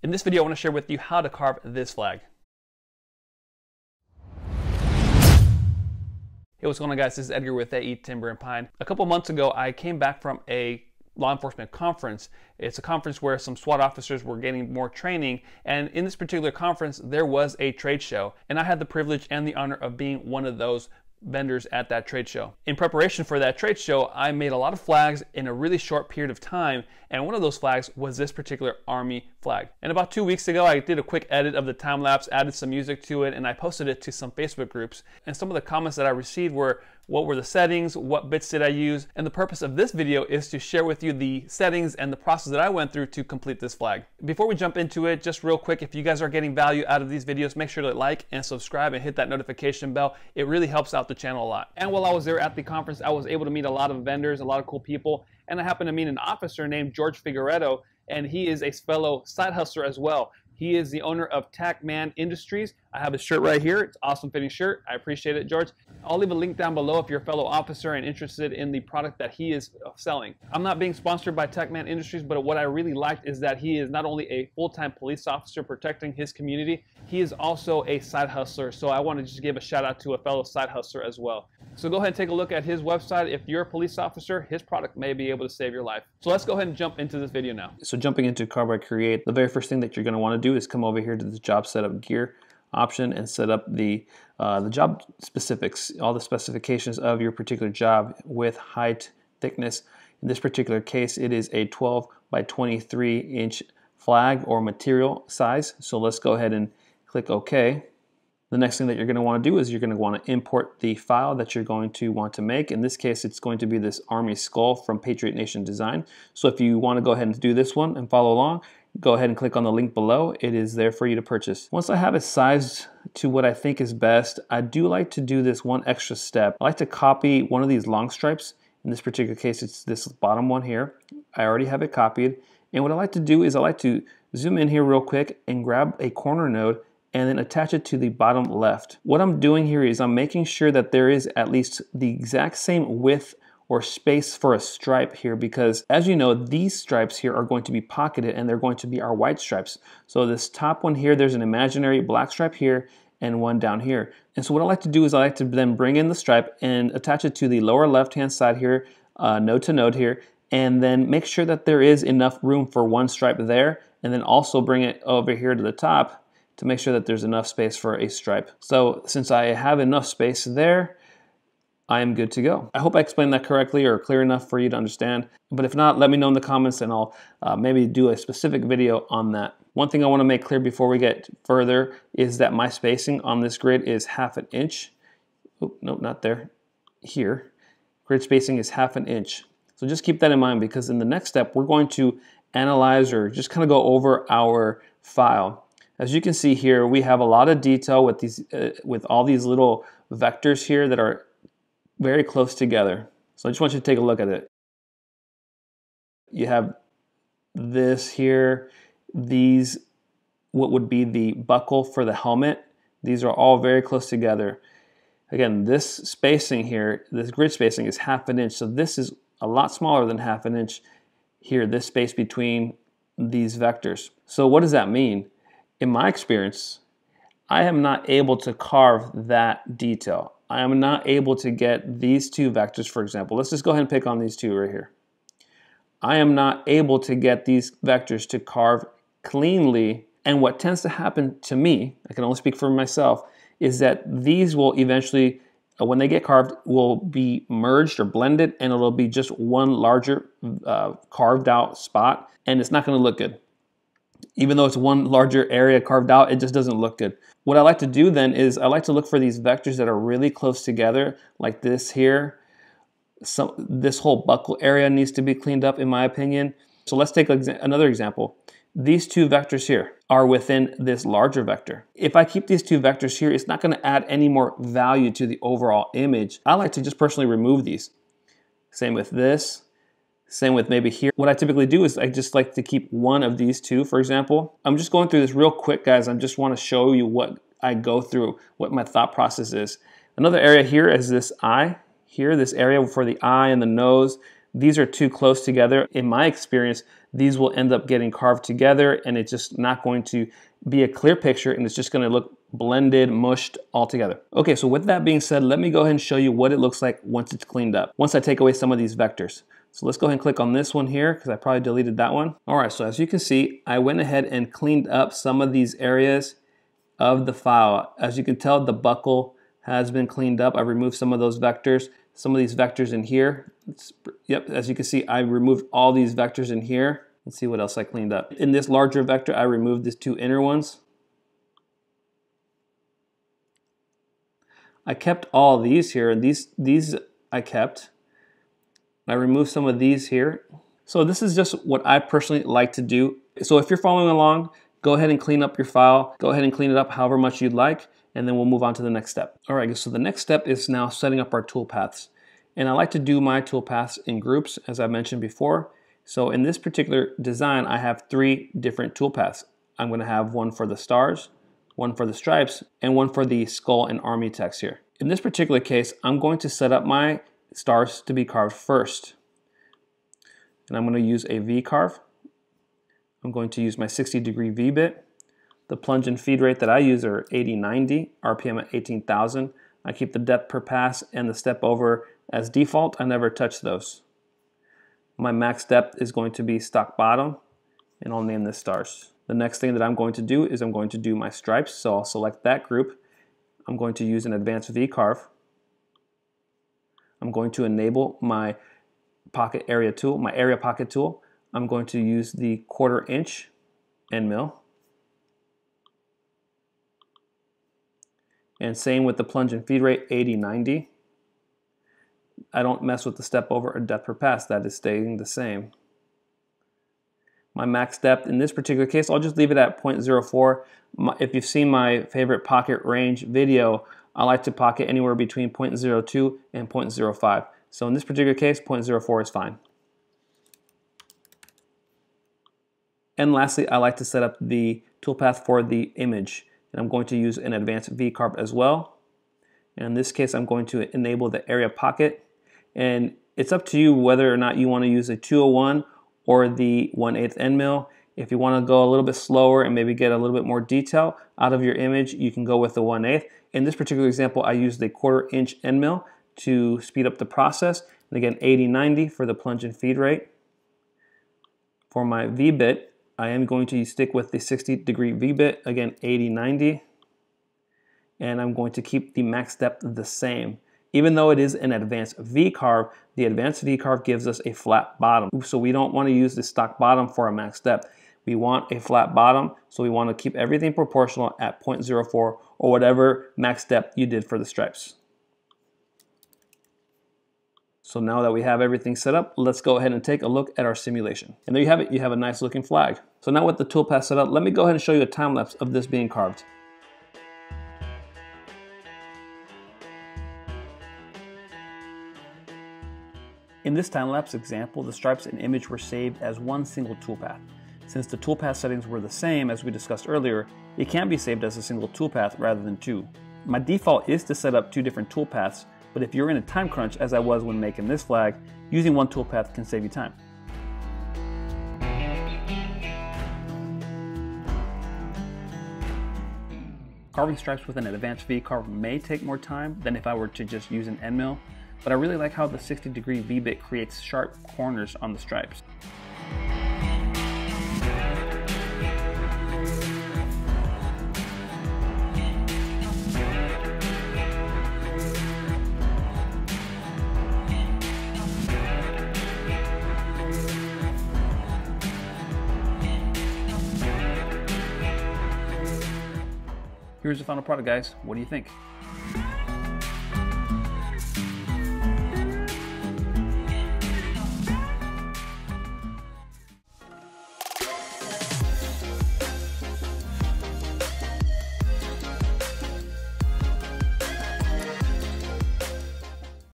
In this video, I want to share with you how to carve this flag. Hey, what's going on guys? This is Edgar with AE Timber and Pine. A couple months ago, I came back from a law enforcement conference. It's a conference where some SWAT officers were getting more training, and in this particular conference, there was a trade show, and I had the privilege and the honor of being one of those vendors at that trade show. In preparation for that trade show, I made a lot of flags in a really short period of time, and one of those flags was this particular Army flag. And about two weeks ago, I did a quick edit of the time lapse, added some music to it, and I posted it to some Facebook groups. And some of the comments that I received were, what were the settings, what bits did I use, and the purpose of this video is to share with you the settings and the process that I went through to complete this flag. Before we jump into it, just real quick, if you guys are getting value out of these videos, make sure to like and subscribe and hit that notification bell. It really helps out the channel a lot. And while I was there at the conference, I was able to meet a lot of vendors, a lot of cool people, and I happened to meet an officer named George Figueredo, and he is a fellow side hustler as well. He is the owner of TacMan Industries. I have his shirt right here. It's awesome fitting shirt. I appreciate it, George. I'll leave a link down below if you're a fellow officer and interested in the product that he is selling. I'm not being sponsored by TacMan Industries, but what I really liked is that he is not only a full-time police officer protecting his community, he is also a side hustler. So I want to just give a shout out to a fellow side hustler as well. So go ahead and take a look at his website. If you're a police officer, his product may be able to save your life. So let's go ahead and jump into this video now. So jumping into Carbide Create, the very first thing that you're going to want to do is come over here to the job setup gear option and set up the uh, the job specifics, all the specifications of your particular job with height, thickness. In this particular case, it is a 12 by 23 inch flag or material size. So let's go ahead and click OK. The next thing that you're going to want to do is you're going to want to import the file that you're going to want to make. In this case, it's going to be this Army skull from Patriot Nation Design. So if you want to go ahead and do this one and follow along, go ahead and click on the link below. It is there for you to purchase. Once I have it sized to what I think is best, I do like to do this one extra step. I like to copy one of these long stripes. In this particular case, it's this bottom one here. I already have it copied. And what I like to do is I like to zoom in here real quick and grab a corner node and then attach it to the bottom left. What I'm doing here is I'm making sure that there is at least the exact same width or space for a stripe here because as you know these stripes here are going to be pocketed and they're going to be our white stripes. So this top one here there's an imaginary black stripe here and one down here. And so what I like to do is I like to then bring in the stripe and attach it to the lower left hand side here, uh, node to node here, and then make sure that there is enough room for one stripe there and then also bring it over here to the top to make sure that there's enough space for a stripe. So since I have enough space there, I am good to go. I hope I explained that correctly or clear enough for you to understand. But if not, let me know in the comments and I'll uh, maybe do a specific video on that. One thing I want to make clear before we get further is that my spacing on this grid is half an inch. Oh, no, not there. Here. Grid spacing is half an inch. So just keep that in mind because in the next step, we're going to analyze or just kind of go over our file. As you can see here, we have a lot of detail with these, uh, with all these little vectors here that are very close together. So I just want you to take a look at it. You have this here, these, what would be the buckle for the helmet. These are all very close together. Again, this spacing here, this grid spacing is half an inch. So this is a lot smaller than half an inch here, this space between these vectors. So what does that mean? In my experience, I am not able to carve that detail. I am not able to get these two vectors, for example. Let's just go ahead and pick on these two right here. I am not able to get these vectors to carve cleanly. And what tends to happen to me, I can only speak for myself, is that these will eventually, uh, when they get carved, will be merged or blended and it'll be just one larger uh, carved out spot and it's not gonna look good even though it's one larger area carved out, it just doesn't look good. What I like to do then is I like to look for these vectors that are really close together, like this here. So this whole buckle area needs to be cleaned up in my opinion. So let's take another example. These two vectors here are within this larger vector. If I keep these two vectors here, it's not gonna add any more value to the overall image. I like to just personally remove these. Same with this, same with maybe here. What I typically do is I just like to keep one of these two, for example. I'm just going through this real quick, guys. I just want to show you what I go through, what my thought process is. Another area here is this eye here, this area for the eye and the nose. these are too close together. In my experience, these will end up getting carved together and it's just not going to be a clear picture and it's just gonna look blended, mushed all together. Okay, so with that being said, let me go ahead and show you what it looks like once it's cleaned up. Once I take away some of these vectors. So let's go ahead and click on this one here because I probably deleted that one. All right, so as you can see, I went ahead and cleaned up some of these areas of the file. As you can tell, the buckle has been cleaned up. I removed some of those vectors, some of these vectors in here. It's, yep, as you can see, I removed all these vectors in here. Let's see what else I cleaned up. In this larger vector, I removed these two inner ones. I kept all these here, and these, these I kept. I remove some of these here. So this is just what I personally like to do. So if you're following along, go ahead and clean up your file. Go ahead and clean it up however much you'd like, and then we'll move on to the next step. All right, so the next step is now setting up our toolpaths. And I like to do my toolpaths in groups, as I mentioned before. So in this particular design, I have three different toolpaths. I'm gonna have one for the stars, one for the stripes, and one for the skull and army text here. In this particular case, I'm going to set up my stars to be carved first. And I'm going to use a V-carve. I'm going to use my 60 degree V-bit. The plunge and feed rate that I use are 8090, RPM at 18,000. I keep the depth per pass and the step over as default. I never touch those. My max depth is going to be stock bottom, and I'll name this stars. The next thing that I'm going to do is I'm going to do my stripes. So I'll select that group. I'm going to use an advanced V-carve. I'm going to enable my pocket area tool, my area pocket tool. I'm going to use the quarter inch end mill. And same with the plunge and feed rate, 80-90. I don't mess with the step over or depth per pass, that is staying the same my max depth. In this particular case, I'll just leave it at 0.04. if you've seen my favorite pocket range video, I like to pocket anywhere between 0.02 and 0.05. So in this particular case, 0.04 is fine. And lastly, I like to set up the toolpath for the image. And I'm going to use an advanced V-carve as well. And in this case, I'm going to enable the area pocket. And it's up to you whether or not you want to use a 201 or the 1 8 end mill. If you want to go a little bit slower and maybe get a little bit more detail out of your image, you can go with the 1 8 In this particular example, I used the quarter inch end mill to speed up the process. And again, 80-90 for the plunge and feed rate. For my V-bit, I am going to stick with the 60 degree V-bit, again 80-90. And I'm going to keep the max depth the same. Even though it is an advanced V-carve, the advanced V-carve gives us a flat bottom. So we don't want to use the stock bottom for a max depth. We want a flat bottom, so we want to keep everything proportional at 0.04 or whatever max depth you did for the stripes. So now that we have everything set up, let's go ahead and take a look at our simulation. And there you have it, you have a nice looking flag. So now with the toolpath set up, let me go ahead and show you a time lapse of this being carved. In this time-lapse example, the stripes and image were saved as one single toolpath. Since the toolpath settings were the same as we discussed earlier, it can be saved as a single toolpath rather than two. My default is to set up two different toolpaths, but if you're in a time crunch as I was when making this flag, using one toolpath can save you time. Carving stripes with an advanced V-carve may take more time than if I were to just use an end mill, but I really like how the 60 degree V-bit creates sharp corners on the stripes. Here's the final product guys, what do you think?